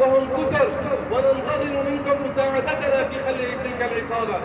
وهم كثر وننتظر منكم مساعدتنا في خلع تلك العصابة.